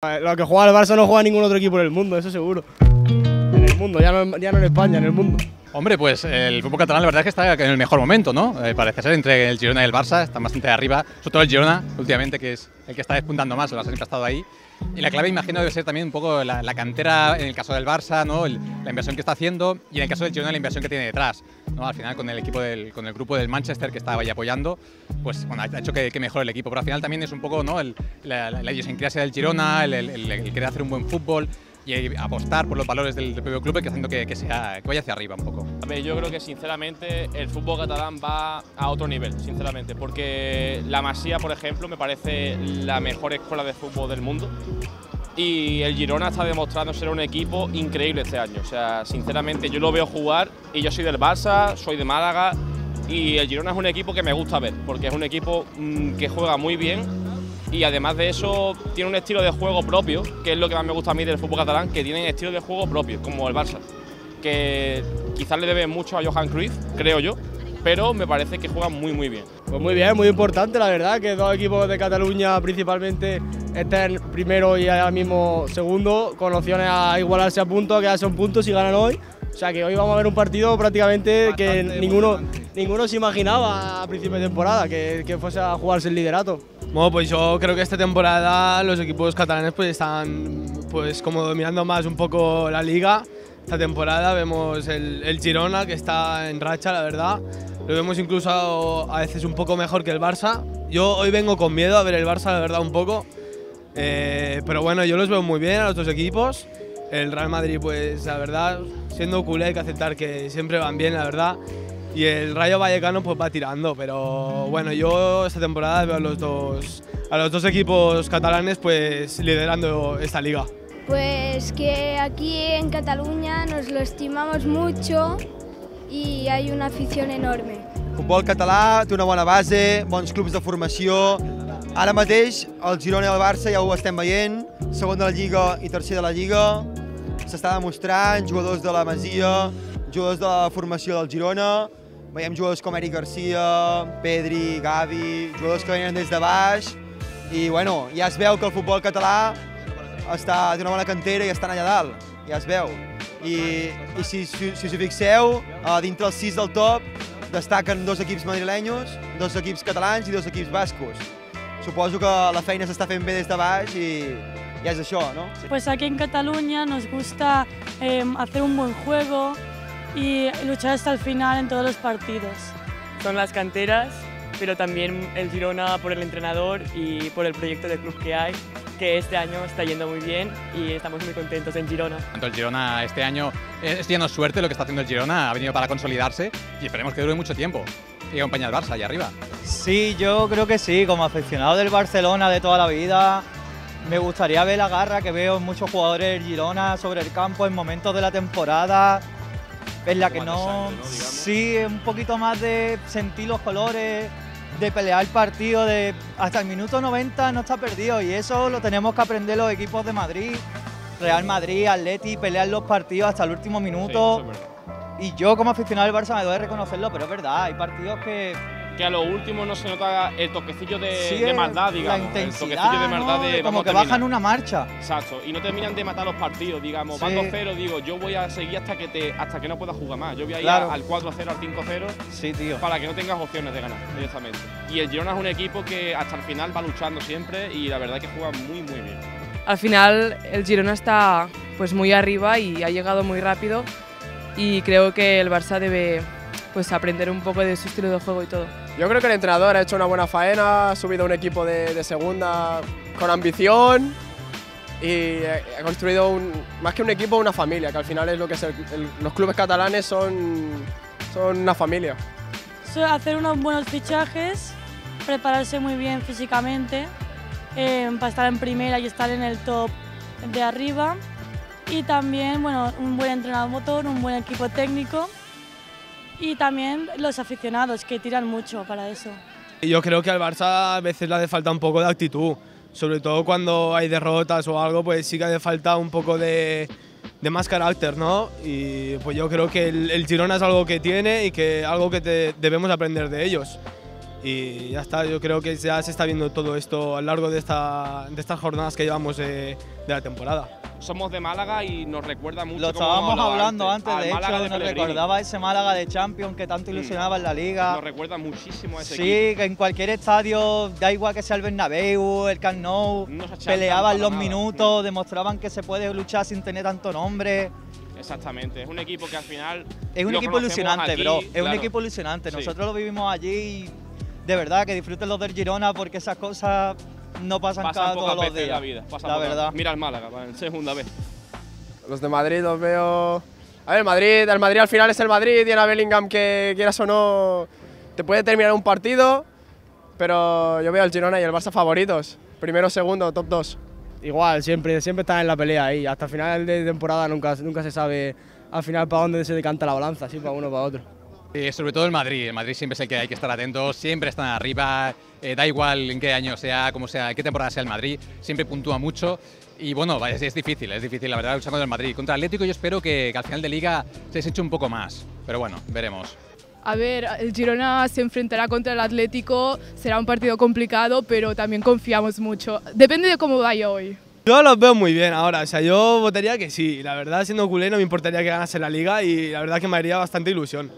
Lo que juega el Barça no juega ningún otro equipo en el mundo, eso seguro. En el mundo, ya no, ya no en España, en el mundo. Hombre, pues el fútbol catalán la verdad es que está en el mejor momento, ¿no? Eh, parece ser entre el Girona y el Barça, están bastante arriba, sobre todo el Girona últimamente, que es el que está despuntando más, el Barça siempre ha estado ahí. Y la clave, imagino, debe ser también un poco la, la cantera en el caso del Barça, ¿no? El- la inversión que está haciendo y en el caso del Girona la inversión que tiene detrás. ¿no? Al final, con el equipo del, con el grupo del Manchester que estaba ahí apoyando, pues bueno, ha hecho que, que mejore el equipo. Pero al final también es un poco ¿no? el- la, la, la idiosincrasia del Girona, el- el querer hacer un buen fútbol y apostar por los valores del, del propio club que haciendo que, que, sea, vaya hacia arriba un poco. A ver, yo creo que sinceramente el fútbol catalán va a otro nivel, sinceramente, porque la Masía, por ejemplo, me parece la mejor escuela de fútbol del mundo y el Girona está demostrando ser un equipo increíble este año. O sea, sinceramente yo lo veo jugar y yo soy del Barça, soy de Málaga y el Girona es un equipo que me gusta ver, porque es un equipo mm, que juega muy bien y además de eso tiene un estilo de juego propio, que es lo que más me gusta a mí del fútbol catalán, que tienen estilo de juego propio, como el Barça, que quizás le debe mucho a Johan Cruyff, creo yo, pero me parece que juegan muy muy bien. Pues muy bien, muy importante la verdad, que dos equipos de Cataluña principalmente estén primero y ahora mismo segundo, con opciones a igualarse a puntos, a quedarse un punto si ganan hoy. O sea que hoy vamos a ver un partido prácticamente que ninguno, ninguno se imaginaba a principio de temporada, que, que fuese a jugarse el liderato. Bueno, pues yo creo que esta temporada los equipos catalanes pues están pues como dominando más un poco la liga. Esta temporada vemos el, el Girona que está en racha, la verdad. Lo vemos incluso a veces un poco mejor que el Barça. Yo hoy vengo con miedo a ver el Barça, la verdad, un poco. Eh, pero bueno, yo los veo muy bien a los dos equipos. El Real Madrid, pues la verdad, siendo culé hay que aceptar que siempre van bien, la verdad. Y el Rayo Vallecano pues va tirando, pero bueno, yo esta temporada veo a los dos, a los dos equipos catalanes pues liderando esta liga. Pues que aquí en Cataluña nos lo estimamos mucho y hay una afición enorme. El futbol català té una bona base, bons clubs de formació. Ara mateix el Girona i el Barça ja ho estem veient, segon de la Lliga i tercer de la Lliga. S'està demostrant, jugadors de la Masia, jugadors de la formació del Girona, veiem jugadors com Eric Garcia, Pedri, Gavi, jugadors que venen des de baix i bueno, ja es veu que el futbol català està, té una bona cantera i estan allà dalt, ja es veu. I, i si, si, si us hi fixeu, dintre els sis del top destaquen dos equips madrilenyos, dos equips catalans i dos equips bascos. Suposo que la feina s'està fent bé des de baix i ja és això, no? Pues aquí en Cataluña nos gusta eh, hacer un buen juego y luchar hasta el final en todos los partidos. Son las canteras, pero también el Girona por el entrenador y por el proyecto de club que hay, que este año está yendo muy bien y estamos muy contentos en Girona. Tanto el Girona este año es lleno de suerte lo que está haciendo el Girona, ha venido para consolidarse y esperemos que dure mucho tiempo y acompañe al Barça allá arriba. Sí, yo creo que sí, como aficionado del Barcelona de toda la vida, me gustaría ver la garra que veo en muchos jugadores del Girona sobre el campo en momentos de la temporada, en la que no... Sí, un poquito más de sentir los colores, de pelear el partido, de hasta el minuto 90 no está perdido y eso lo tenemos que aprender los equipos de Madrid, Real Madrid, Atleti, pelear los partidos hasta el último minuto. y yo como aficionado del Barça me duele reconocerlo, pero es verdad, hay partidos que Que a lo último no se nota el toquecillo de, Sí, de maldad, la digamos. intensidad, el toquecillo de maldad ¿no? de como que bajan una marcha. Exacto, y no terminan de matar los partidos, digamos, Sí. van 2-0, digo, yo voy a seguir hasta que te hasta que no puedas jugar más. Yo voy a ir Claro. al 4-0, al 5-0 Sí, tío. para que no tengas opciones de ganar directamente. Y el Girona es un equipo que hasta el final va luchando siempre y la verdad es que juega muy muy bien. Al final el Girona está pues muy arriba y ha llegado muy rápido y creo que el Barça debe pues aprender un poco de su estilo de juego y todo. Yo creo que el entrenador ha hecho una buena faena, ha subido un equipo de, de segunda con ambición y eh, ha construido un, más que un equipo, una familia, que al final es lo que los clubes catalanes son, son una familia. Hacer unos buenos fichajes, prepararse muy bien físicamente eh, para estar en primera y estar en el top de arriba. Y también, bueno, un buen entrenador motor, un buen equipo técnico y también los aficionados que tiran mucho para eso. Yo creo que al Barça a veces le hace falta un poco de actitud, sobre todo cuando hay derrotas o algo, pues sí que hace falta un poco de, de más carácter, ¿no? Y pues yo creo que el, el Girona es algo que tiene y que algo que te- debemos aprender de ellos. Y ya está, yo creo que ya se está viendo todo esto a lo largo de, esta, de estas jornadas que llevamos de, de la temporada. Somos de Málaga y nos recuerda mucho. Lo estábamos hablando antes, al de Málaga hecho, de nos Pellegrini. recordaba ese Málaga de Champions que tanto ilusionaba en la liga. Nos recuerda muchísimo a ese Sí, equipo. que en cualquier estadio, da igual que sea el Bernabéu, el Camp Nou, peleaban los nada. minutos, demostraban que se puede luchar sin tener tanto nombre. Exactamente. Es un equipo que al final. Es un equipo ilusionante, aquí, bro. Es un equipo ilusionante. Sí. Nosotros lo vivimos allí y de verdad que disfruten los del Girona porque esas cosas no pasan, Pasan cada todos los días. la vida. pasan la verdad. Mira el Málaga, en segunda vez. Los de Madrid los veo. A ver, Madrid, el Madrid al final es el Madrid y en a Bellingham que quieras o no te puede terminar un partido, pero yo veo al Girona y el Barça favoritos. Primero, segundo, top 2. Igual, siempre, siempre están en la pelea ahí. Hasta el final de temporada nunca, nunca se sabe al final para dónde se decanta la balanza, así para uno o para otro. Eh, sobre todo el Madrid. El Madrid siempre es el que hay que estar atento, siempre están arriba, eh, da igual en qué año sea, cómo sea, qué temporada sea el Madrid, siempre puntúa mucho. Y bueno, es, es difícil, es difícil la verdad luchar contra el Madrid. Contra el Atlético yo espero que, que al final de liga se deseche un poco más. Pero bueno, veremos. A ver, el Girona se enfrentará contra el Atlético, será un partido complicado, pero también confiamos mucho. Depende de cómo vaya hoy. Yo los veo muy bien ahora, o sea, yo votaría que sí. La verdad, siendo culé, no me importaría que ganase la liga y la verdad que me haría bastante ilusión.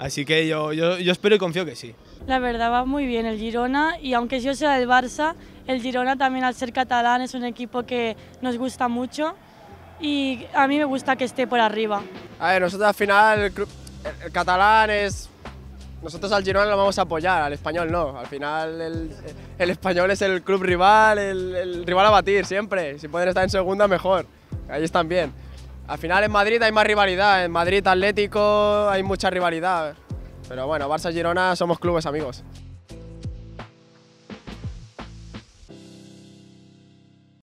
Así que yo, yo, yo espero y confío que sí. La verdad va muy bien el Girona y aunque yo sea del Barça, el Girona también al ser catalán es un equipo que nos gusta mucho y a mí me gusta que esté por arriba. A ver, nosotros al final, el, club- el- el catalán es. Nosotros al Girona lo vamos a apoyar, al español no. Al final, el, el español es el club rival, el, el rival a batir siempre. Si pueden estar en segunda, mejor. Ahí están bien. Al final, en Madrid hay más rivalidad. En Madrid, Atlético, hay mucha rivalidad. Pero bueno, Barça-Girona somos clubes amigos.